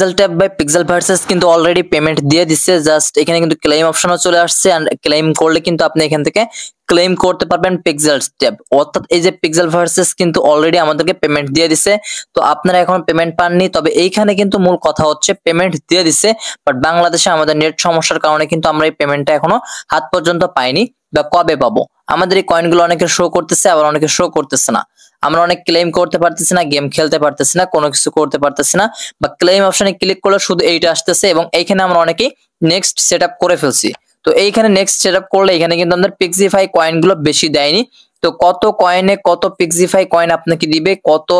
Pixel tab by pixel versus কিন্তু already payment দিয়ে দিচ্ছে। জাস্ট এখানে কিন্তু ক্লেম অপশনও চলে আসছে এন্ড ক্লেম করলে কিন্তু আপনি এখান থেকে ক্লেম করতে পারবেন পিক্সেল ট্যাব অর্থাৎ এই যে পিক্সেল ভার্সেস কিন্তু অলরেডি আমাদেরকে পেমেন্ট দিয়ে দিছে। তো আপনারা এখন পেমেন্ট পাননি, তবে এইখানে কিন্তু মূল কথা হচ্ছে পেমেন্ট দিয়ে দিছে। বাট বাংলাদেশে আমাদের নেট সমস্যার কারণে কিন্তু আমরা এই পেমেন্টটা এখনও হাত পর্যন্ত পাইনি। বা কবে পাবো? আমাদের এই কয়েনগুলো অনেকে শো করতেছে, আবার অনেকে শো করতেছে না। আমরা অনেক ক্লেম করতে পারতেছি না গেম খেলতে পারতেছি না, কোনো কিছু করতে পারতেছি না, বা ক্লেম অপশনে ক্লিক করলে শুধু এইটা আসতেছে এবং এইখানে আমরা অনেকেই নেক্সট সেট করে ফেলছি। তো এইখানে নেক্সট সেট করলে এখানে কিন্তু আমাদের পিক্সিফাই কয়েনগুলো বেশি দেয়নি। তো কত কয়েনে কত পিক্সিফাই কয়েন আপনাকে দিবে, কত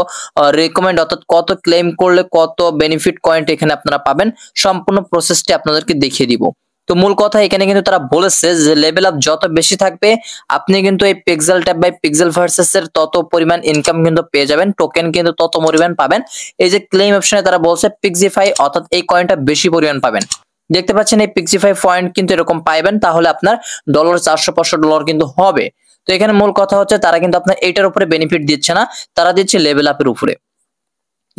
রেকমেন্ড অর্থাৎ কত ক্লেম করলে কত বেনিফিট কয়েন এখানে আপনারা পাবেন, সম্পূর্ণ প্রসেসটি আপনাদেরকে দেখিয়ে দিব। তো মূল কথা এখানে কিন্তু তারা বলেছে যে লেভেল আপ যত বেশি থাকবে, আপনি কিন্তু এই pixel tab by pixel versus এর তত পরিমাণ ইনকাম কিন্তু পেয়ে যাবেন টোকেন কিন্তু তত পরিমাণ পাবেন। এই যে ক্লেম অপশনে তারা বলছে পিক্সিফাই অর্থাৎ এই কয়েনটা বেশি পরিমাণ পাবেন। দেখতে পাচ্ছেন এই পিক্সিফাই পয়েন্ট কিন্তু এরকম পাইবেন, তাহলে আপনার ডলার চারশো পাঁচশো ডলার কিন্তু হবে। তো এখানে মূল কথা হচ্ছে তারা কিন্তু আপনার এইটার উপরে বেনিফিট দিচ্ছে না, তারা দিচ্ছে লেভেল আপের উপরে।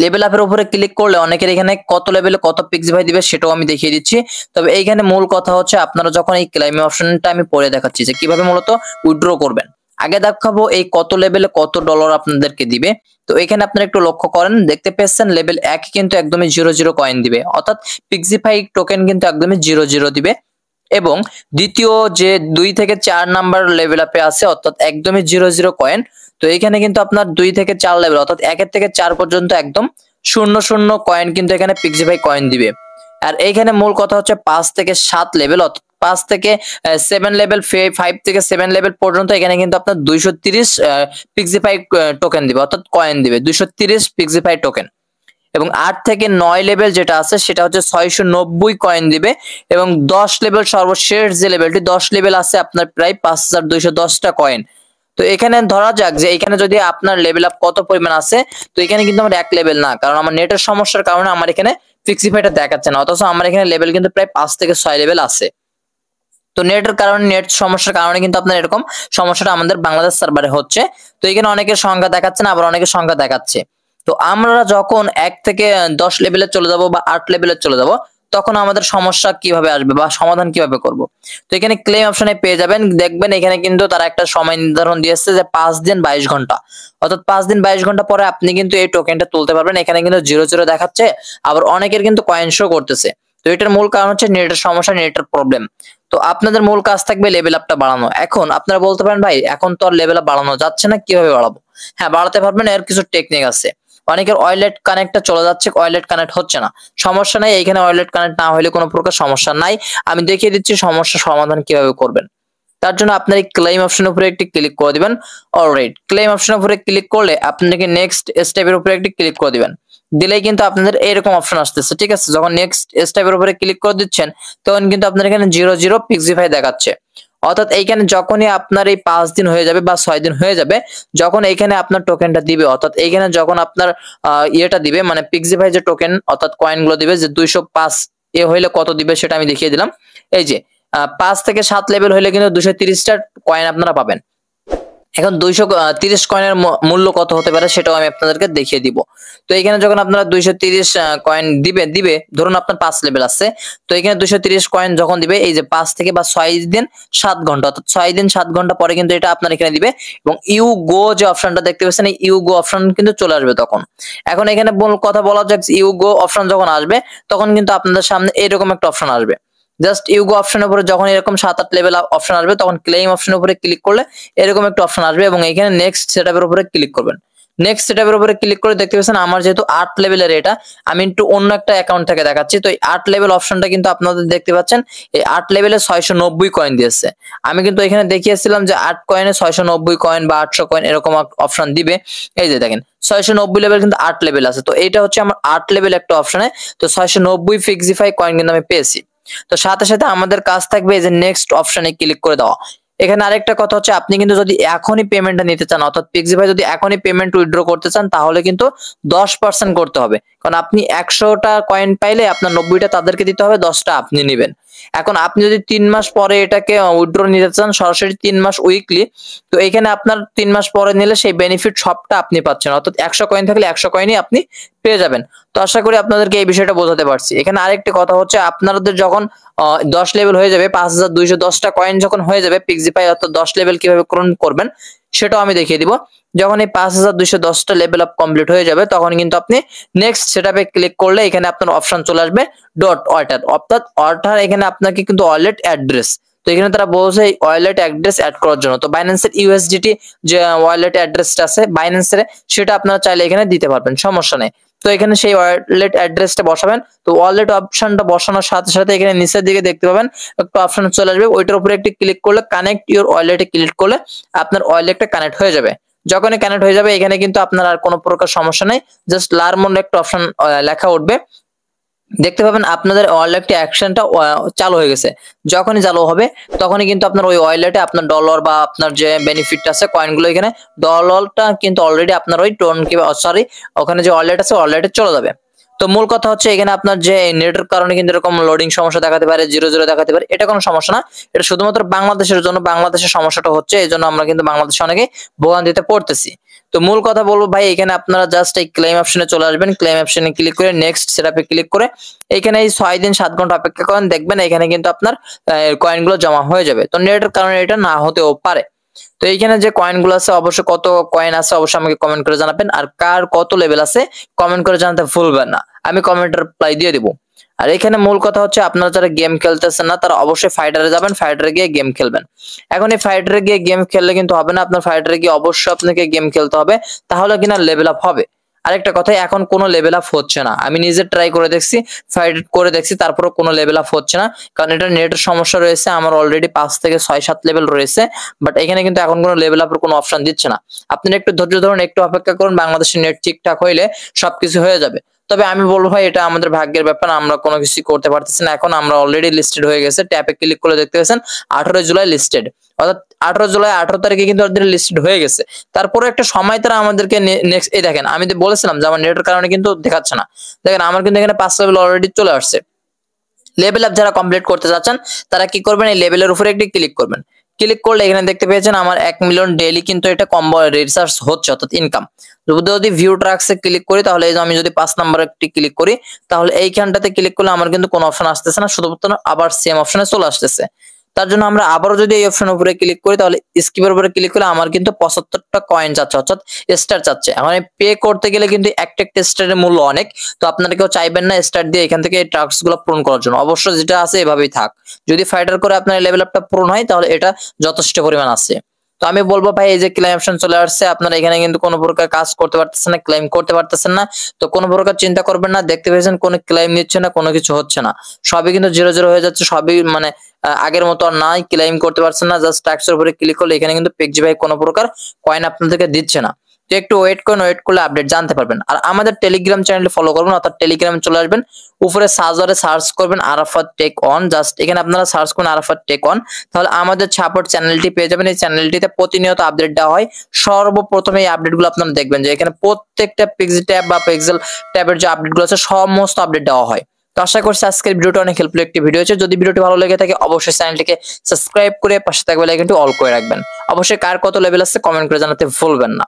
লেভেল আপের উপরে ক্লিক করলে অনেকের এখানে কত লেভেলে কত পিক্সিফাই দিবে সেটাও আমি দেখিয়ে দিচ্ছি। তবে এইখানে মূল কথা হচ্ছে আপনারা যখন এই ক্লাইম অপশনটা আমি পরে দেখাচ্ছি যে কীভাবে মূলত উইথড্র করবেন। আগে দেখাবো এই কত লেভেলে কত ডলার আপনাদেরকে দিবে। তো এখানে আপনারা একটু লক্ষ্য করেন, দেখতে পেয়েছেন লেভেল এক কিন্তু একদমই জিরো জিরো কয়েন দিবে। অর্থাৎ পিক্সিফাই টোকেন কিন্তু একদমই জিরো জিরো দিবে। এবং দ্বিতীয় যে দুই থেকে চার নাম্বার লেভেল আপে আছে, অর্থাৎ একদমই জিরো জিরো কয়েন তো এখানে কিন্তু আপনার দুই থেকে চার লেভেল অর্থাৎ একের থেকে চার পর্যন্ত একদম শূন্য শূন্য কয়েন কিন্তু এখানে পিক্সিফাই কয়েন দিবে। আর এইখানে মূল কথা হচ্ছে পাঁচ থেকে সাত লেভেল অর্থাৎ পাঁচ থেকে সেভেন লেভেল ফাইভ থেকে সেভেন লেভেল পর্যন্ত এখানে কিন্তু আপনার দুইশো তিরিশ পিক্সিফাই টোকেন দিবে, অর্থাৎ কয়েন দিবে, দুইশো তিরিশ পিক্সিফাই টোকেন এবং আট থেকে নয় লেভেল যেটা আছে, সেটা হচ্ছে ছয়শো নব্বই কয়েন দিবে এবং দশ লেভেল সর্বশেষ যে লেভেলটি দশ লেভেল আছে আপনার প্রায় পাঁচ হাজার দুইশো দশটা কয়েন তো এখানে ধরা যাক যে এখানে যদি আপনার লেভেল আপ কত পরিমাণ আছে, তো এখানে কিন্তু আমার এক লেভেল না, কারণ আমার নেটের সমস্যার কারণে আমার এখানে ফিক্সিফাইটা দেখাচ্ছে না, অথচ আমার এখানে লেভেল কিন্তু প্রায় পাঁচ থেকে ছয় লেভেল আছে। তো নেটের কারণে নেট সমস্যার কারণে কিন্তু আপনার এরকম সমস্যাটা আমাদের বাংলাদেশ সার্ভারে হচ্ছে। তো এখানে অনেকের সংখ্যা দেখাচ্ছে না, আবার অনেকের সংখ্যা দেখাচ্ছে। তো আমরা যখন এক থেকে দশ লেভেলে চলে যাব বা আট লেভেলে চলে যাব, তখন আমাদের সমস্যা কীভাবে আসবে বা সমাধান কীভাবে করব? তো এখানে ক্লেম অপশনে পেয়ে যাবেন। দেখবেন এখানে কিন্তু তারা একটা সময় নির্ধারণ দিয়েছে যে পাঁচ দিন বাইশ ঘণ্টা। অর্থাৎ পাঁচ দিন বাইশ ঘণ্টা পরে আপনি কিন্তু এই টোকেনটা তুলতে পারবেন। এখানে কিন্তু জিরো জিরো দেখাচ্ছে, আবার অনেকের কিন্তু কয়েন শো করতেছে। তো এটার মূল কারণ হচ্ছে নেটের সমস্যা, নেটের প্রবলেম তো আপনাদের মূল কাজ থাকবে লেভেল আপটা বাড়ানো। এখন আপনারা বলতে পারেন, ভাই, এখন তো আর লেভেল আপ বাড়ানো যাচ্ছে না, কীভাবে বাড়াবো? হ্যাঁ বাড়াতে পারবেন, এর কিছু টেকনিক আছে। অনেকের ওয়াইলেট কানেক্টটা চলে যাচ্ছে ওয়াইলেট কানেক্ট হচ্ছে না। সমস্যা নাই, এইখানে ওয়াইলেট কানেক্ট না হলে কোনো প্রকার সমস্যা নাই। আমি দেখিয়ে দিচ্ছি সমস্যা সমাধান কীভাবে করবেন। তার জন্য আপনার এই ক্লেম অপশনের উপরে একটি ক্লিক করে দিবেন। অলরাইট ক্লেম অপশনের উপরে ক্লিক করলে আপনাকে নেক্সট স্টেপের উপরে একটি ক্লিক করে দিবেন। দিলেই কিন্তু আপনাদের এরকম অপশন আসতেছে, ঠিক আছে? যখন নেক্সট স্টেপের উপরে ক্লিক করে দিচ্ছেন, তখন কিন্তু আপনার এখানে জিরো জিরো পিক্সিফাই দেখাচ্ছে। অর্থাৎ এইখানে যখনই আপনার এই পাঁচ দিন হয়ে যাবে বা ছয় দিন হয়ে যাবে, যখন এইখানে আপনার টোকেনটা দিবে, অর্থাৎ এইখানে যখন আপনার ইয়েটা দিবে মানে পিক্সিফাই যে টোকেন অর্থাৎ কয়েনগুলো দিবে, যে দুইশো পাঁচ এ হইলে কত দিবে সেটা আমি দেখিয়ে দিলাম। এই যে পাঁচ থেকে সাত লেভেল হইলে কিন্তু দুশো তিরিশটা কয়েন আপনারা পাবেন। এখন দুইশো তিরিশ কয়েনের মূল্য কত হতে পারে সেটাও আমি আপনাদেরকে দেখিয়ে দিব। তো এখানে যখন আপনারা দুইশো তিরিশ কয়েন দিবে দিবে, ধরুন আপনার পাঁচ লেভেল আছে, তো এখানে দুইশো তিরিশ কয়েন যখন দিবে, এই যে পাঁচ থেকে বা ছয় দিন সাত ঘণ্টা, অর্থাৎ ছয় দিন সাত ঘণ্টা পরে কিন্তু এটা আপনার এখানে দিবে এবং ইউ গো যে অপশনটা দেখতে পাচ্ছেন, এই ইউ গো অপশন কিন্তু চলে আসবে তখন। এখন এখানে কথা বলা যাক, ইউ গো অপশন যখন আসবে, তখন কিন্তু আপনাদের সামনে এরকম একটা অপশন আসবে। জাস্ট ইউগো অপশনের উপরে, যখন এরকম সাত আট লেভেল অপশন আসবে, তখন ক্লেম অপশনের উপরে ক্লিক করলে এরকম একটা অপশন আসবে এবং এখানে নেক্সট সেটআপের উপরে ক্লিক করবেন। নেক্সট সেটআপের উপরে ক্লিক করে দেখতে পাচ্ছেন আমার যেহেতু আট লেভেলের এটা, আমি একটু অন্য একটা অ্যাকাউন্ট থেকে দেখাচ্ছি। তো এই আট লেভেল অপশনটা কিন্তু আপনাদের দেখতে পাচ্ছেন, এই আট লেভেলে ছয়শো নব্বই কয়েন দিয়েছে। আমি কিন্তু এখানে দেখিয়েছিলাম যে আট কয়েনে ছয়শো নব্বই কয়েন বা আটশো কয়েন এরকম অপশন দিবে। এই যে দেখেন ছয়শো নব্বই লেভেল কিন্তু আট লেভেল আছে। তো এইটা হচ্ছে আমার আট লেভেল একটা অপশনে তো ছয়শো নব্বই ফিক্সিফাই কয়েন কিন্তু আমি পেয়েছি। তো সাথে সাথে আমাদের কাজ থাকবে এই যে নেক্সট অপশনে ক্লিক করে দেওয়া। এখানে আরেকটা কথা হচ্ছে, আপনি কিন্তু যদি এখনই পেমেন্টটা নিতে চান, অর্থাৎ পিক্সিফাই যদি এখনই পেমেন্ট উইথড্র করতে চান, তাহলে কিন্তু দশ পার্সেন্ট করতে হবে। কারণ আপনি একশোটা কয়েন পাইলে আপনার নব্বইটা তাদেরকে দিতে হবে, দশটা আপনি নেবেন। এখন আপনি যদি তিন মাস পরে এটাকে উইথড্র নিতে চান, সরাসরি তিন মাস উইকলি তো এখানে আপনার তিন মাস পরে নিলে সেই বেনিফিট সবটা আপনি পাচ্ছেন। অর্থাৎ একশো কয়েন থাকলে একশো কয়েনই আপনি পেয়ে যাবেন। তো আশা করি আপনাদেরকে এই বিষয়টা বোঝাতে পারছি। এখানে আরেকটি কথা হচ্ছে, আপনাদের যখন দশ লেভেল হয়ে যাবে, পাঁচ হাজার দুইশো দশটা কয়েন যখন হয়ে যাবে পিক্সিপাই অর্থাৎ দশ লেভেল কীভাবে করবেন সেটাও আমি দেখিয়ে দিব। যখন এই পাঁচ হাজার দুইশো দশটা লেভেল অফ কমপ্লিট হয়ে যাবে, তখন কিন্তু আপনি নেক্সট সেটাপে ক্লিক করলে এখানে আপনার অপশন চলে আসবে ডট ওয়াটার অর্থাৎ ওয়াটার এখানে আপনাকে কিন্তু ওয়ালেট অ্যাড্রেস তো এখানে তারা বলছে এই ওয়ালেট অ্যাড্রেস অ্যাড করার জন্য। তো বাইন্যান্সের ইউএসডিটি যে ওয়ালেট অ্যাড্রেসটা আছে বাইন্যান্সের সেটা আপনারা চাইলে এখানে দিতে পারবেন, সমস্যা নেই। তো এখানে সেই ওয়ালেট অ্যাড্রেসটা বসাবেন। তো ওয়ালেট অপশনটা বসানোর সাথে সাথে এখানে নিচের দিকে দেখতে পাবেন, একটা অপশন চলে আসবে। ওইটার উপরে একটি ক্লিক করলে কানেক্ট ইউর ওয়ালেটে ক্লিক করলে আপনার ওয়ালেটটা কানেক্ট হয়ে যাবে। যখনই কানেক্ট হয়ে যাবে, এখানে কিন্তু আপনার আর কোনো প্রকার সমস্যা নেই। জাস্ট লার্মন একটা অপশন লেখা উঠবে। দেখতে পাবেন আপনাদের ওয়ালেটটি অ্যাকশনটা চালু হয়ে গেছে। যখনই চালু হবে, তখনই কিন্তু আপনার ওই ওয়ালেটে আপনার ডলার বা আপনার যে বেনিফিট আছে কয়েনগুলো এখানে ডলারটা কিন্তু অলরেডি আপনার ওই টোন কি সরি ওখানে যে ওয়ালেট আছে ওয়ালেটে চলে যাবে। তো মূল কথা হচ্ছে এখানে আপনার যে নেটের কারণে কিন্তু এরকম লোডিং সমস্যা দেখাতে পারে জিরো জিরো দেখাতে পারে, এটা কোনো সমস্যা না। এটা শুধুমাত্র বাংলাদেশের জন্য, বাংলাদেশের সমস্যাটা হচ্ছে এই জন্য আমরা কিন্তু বাংলাদেশে অনেকে ভোগান্তিতে পড়তেছি। তো মূল কথা বলব, ভাই, এখানে আপনারা জাস্ট এই ক্লেম অপশনে চলে আসবেন। ক্লেম অপশনে ক্লিক করে নেক্সট সেটআপে ক্লিক করে এখানে এই ছয় দিন, সাত ঘণ্টা অপেক্ষা করেন, দেখবেন এখানে কিন্তু আপনার কয়েনগুলো জমা হয়ে যাবে। তো নেটের কারণে এটা না হতেও পারে। তো এইখানে যে কয়েনগুলো আছে, অবশ্যই কত কয়েন আছে অবশ্যই আমাকে কমেন্ট করে জানাবেন। আর কার কত লেভেল আছে কমেন্ট করে জানাতে ভুলবেন না। আমি কমেন্টের রিপ্লাই দিয়ে দিব। আর এখানে মূল কথা হচ্ছে আপনারা যারা গেম খেলতেছেন না, তারা অবশ্যই ফাইটারে যাবেন ফাইটারে গিয়ে গেম খেলবেন। এখন এই ফাইটারে গিয়ে গেম খেললে কিন্তু হবে না, আপনার ফাইটারে গিয়ে অবশ্যই আপনাকে গেম খেলতে হবে, তাহলে কিনা লেভেল আপ হবে। আরেকটা কথা, এখন কোনো লেভেল আপ হচ্ছে না। আমি নিজে ট্রাই করে দেখছি ফাইট করে দেখছি তারপরে কোনো লেভেল আপ হচ্ছে না। কারণ এটা নেটের সমস্যা রয়েছে, আমার অলরেডি পাঁচ থেকে ছয়, সাত লেভেল রয়েছে বাট এখানে কিন্তু এখন কোনো লেভেল আপের কোনো অপশন দিচ্ছে না। আপনি একটু ধৈর্য ধরুন, একটু অপেক্ষা করুন, বাংলাদেশের নেট ঠিকঠাক হইলে সবকিছু হয়ে যাবে। তবে আমি বলব ভাই, এটা আমাদের ভাগ্যের ব্যাপার, আমরা কোনো কিছু করতে পারতেছি না। এখন আমরা অলরেডি লিস্টেড হয়ে গেছে, ট্যাপে ক্লিক করে দেখতে পাচ্ছেন আঠারো জুলাই লিস্টেড অর্থাৎ আঠারো জুলাই, আঠারো তারিখে কিন্তু ওদের লিস্টেড হয়ে গেছে। তারপরে একটা সময় তারা আমাদেরকে নেক্সট এই দেখেন, আমি বলেছিলাম যে আমার নেটের কারণে কিন্তু দেখাচ্ছে না। দেখেন, আমার কিন্তু এখানে পাঁচ লেভেল অলরেডি চলে আসছে। লেভেল আপ যারা কমপ্লিট করতে চাচ্ছেন তারা কি করবেন? এই লেভেলের উপরে একটি ক্লিক করবেন। ক্লিক করলে এখানে দেখতে পেয়েছেন আমার এক মিলিয়ন ডেইলি কিন্তু এটা কম্বো রিসার্চ হচ্ছে, অর্থাৎ ইনকাম যদি ভিউ ট্রাক্সে ক্লিক করি, তাহলে এই যে আমি যদি পাঁচ নাম্বার একটি ক্লিক করি, তাহলে এইখানটাতে ক্লিক করলে আমার কিন্তু কোনো অপশন আসতেছে না, শুধুমাত্র আবার সেম অপশনে চলে আসতেছে। তার জন্য আমরা আবারও যদি এই অপশন উপরে ক্লিক করি, তাহলে স্কিপের উপরে ক্লিক করলে আমার কিন্তু পঁচাত্তরটা কয়েন চাচ্ছে অর্থাৎ স্টার চাচ্ছে এখন পে করতে গেলে কিন্তু একটা একটা স্টারের মূল্য অনেক, তো আপনারা কেউ চাইবেন না স্টার দিয়ে এখান থেকে এই টাস্কগুলো পূরণ করার জন্য। অবশ্য যেটা আছে এভাবেই থাক। যদি ফাইটার করে আপনার লেভেল আপটা পূরণ হয়, তাহলে এটা যথেষ্ট পরিমাণ আছে। তো আমি বলব ভাই, এই যে ক্লেম অপশন চলে আসছে, আপনারা এখানে কিন্তু কোনো প্রকার কাজ করতে পারতেছেন না ক্লেম করতে পারতেছেন না। তো কোনো প্রকার চিন্তা করবেন না, দেখতে পেয়েছেন কোনো ক্লেম নিচ্ছে না, কোনো কিছু হচ্ছে না। সবই কিন্তু জিরো জিরো হয়ে যাচ্ছে, সবই মানে আগের মতো আর নাই ক্লেম করতে পারছেন না জাস্ট ট্যাক্সের উপরে ক্লিক করলে এখানে কিন্তু পেকজি ভাই কোনো প্রকার কয়েন আপনাদেরকে দিচ্ছে না। তো একটু ওয়েট করুন ওয়েট করলে আপডেট জানতে পারবেন। আর আমাদের টেলিগ্রাম চ্যানেল ফলো করবেন, অর্থাৎ টেলিগ্রাম চলে আসবেন, উপরে সার্চারে সার্চ করবেন আরাফাত টেক অন জাস্ট এখানে আপনারা সার্চ করুন আরাফাত টেক অন তাহলে আমাদের সাপোর্ট চ্যানেলটি পেয়ে যাবেন। এই চ্যানেলটিতে প্রতিনিয়ত আপডেট দেওয়া হয়। সর্বপ্রথম এই আপডেটগুলো আপনারা দেখবেন যে এখানে প্রত্যেকটা পিক্সেল ট্যাব বা পিক্সেল ট্যাবের যে আপডেটগুলো আছে, সমস্ত আপডেট দেওয়া হয়। তো আশা করছি আজকের ভিডিওটা অনেক হেল্পফুল একটি ভিডিও হচ্ছে যদি ভিডিওটি ভালো লেগে থাকে, অবশ্যই চ্যানেলটিকে সাবস্ক্রাইব করে পাশে থাকবে লাইকনটি অল করে রাখবেন। অবশ্যই কার কত লেভেল আছে কমেন্ট করে জানাতে ভুলবেন না।